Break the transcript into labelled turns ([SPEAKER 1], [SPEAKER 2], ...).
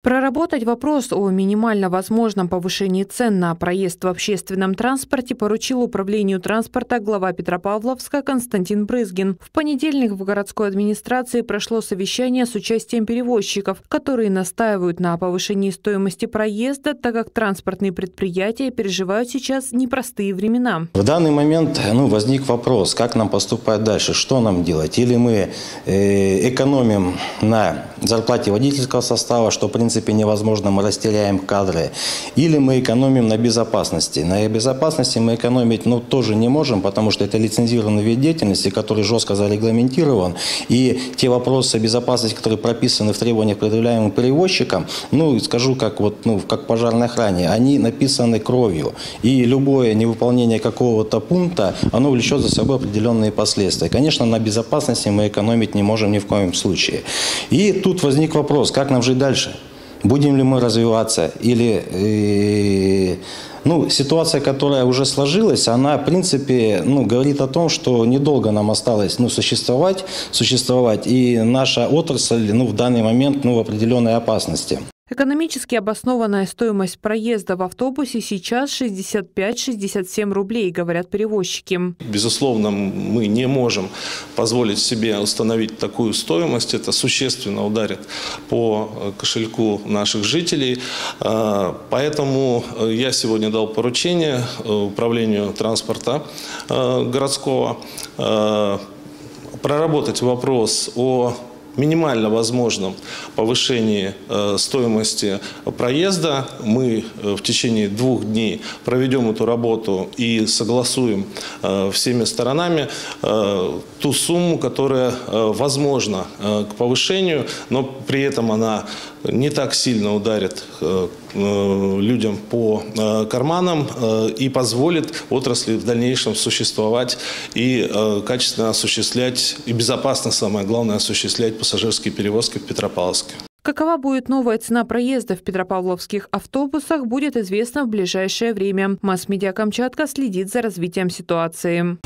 [SPEAKER 1] Проработать вопрос о минимально возможном повышении цен на проезд в общественном транспорте поручил Управлению транспорта глава Петропавловска Константин Брызгин. В понедельник в городской администрации прошло совещание с участием перевозчиков, которые настаивают на повышении стоимости проезда, так как транспортные предприятия переживают сейчас непростые времена.
[SPEAKER 2] В данный момент ну, возник вопрос, как нам поступать дальше, что нам делать. Или мы э, экономим на зарплате водительского состава, что в принципе невозможно, мы растеряем кадры. Или мы экономим на безопасности. На безопасности мы экономить ну, тоже не можем, потому что это лицензированный вид деятельности, который жестко зарегламентирован. И те вопросы безопасности, которые прописаны в требованиях, предъявляемых перевозчикам, ну, скажу, как, вот, ну, как пожарной охране, они написаны кровью. И любое невыполнение какого-то пункта, оно влечет за собой определенные последствия. Конечно, на безопасности мы экономить не можем ни в коем случае. И тут возник вопрос, как нам жить дальше? будем ли мы развиваться или... Э, ну, ситуация, которая уже сложилась, она, в принципе, ну, говорит о том, что недолго нам осталось ну, существовать, существовать, и наша отрасль ну, в данный момент ну, в определенной опасности.
[SPEAKER 1] Экономически обоснованная стоимость проезда в автобусе сейчас 65-67 рублей, говорят перевозчики.
[SPEAKER 3] Безусловно, мы не можем позволить себе установить такую стоимость. Это существенно ударит по кошельку наших жителей. А, поэтому я сегодня дал поручение управлению транспорта городского проработать вопрос о минимально возможном повышении э, стоимости проезда. Мы э, в течение двух дней проведем эту работу и согласуем э, всеми сторонами ту сумму, которая возможна к повышению, но при этом она не так сильно ударит людям по карманам и позволит отрасли в дальнейшем существовать и качественно осуществлять, и безопасно, самое главное, осуществлять пассажирские перевозки в Петропавловске.
[SPEAKER 1] Какова будет новая цена проезда в петропавловских автобусах, будет известно в ближайшее время. Масс-медиа Камчатка следит за развитием ситуации.